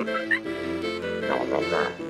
No, no, no.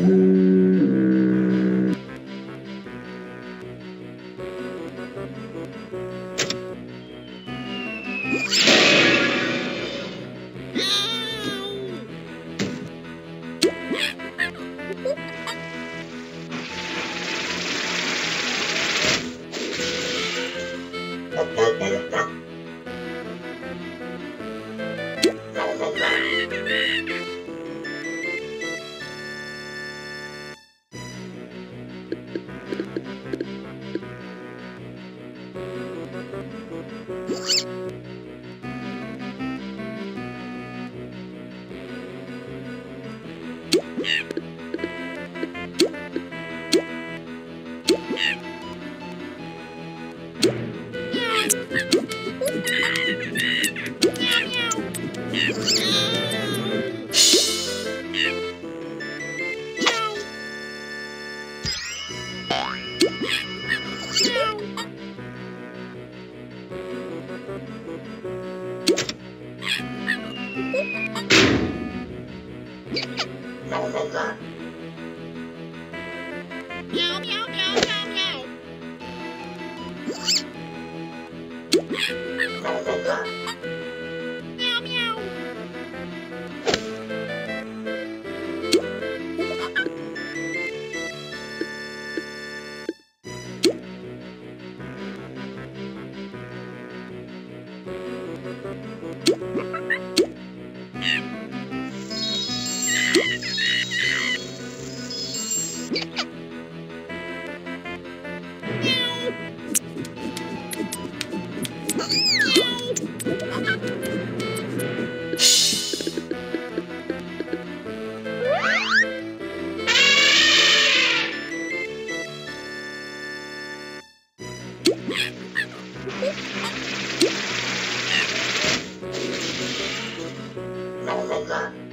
Mm. Yeah. 到人了。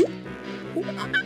Ha ha ha!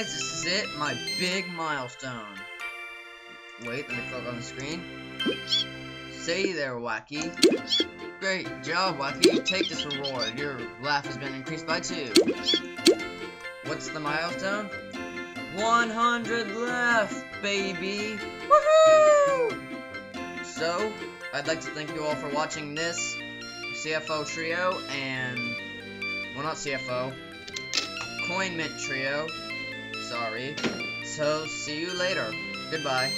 Guys, this is it, my big milestone. Wait, let me click on the screen. Say there, Wacky. Great job, Wacky. Take this reward. Your laugh has been increased by two. What's the milestone? 100 laugh, baby! Woohoo! So, I'd like to thank you all for watching this CFO trio and, well not CFO, Coin Mint trio. Sorry. So, see you later. Goodbye.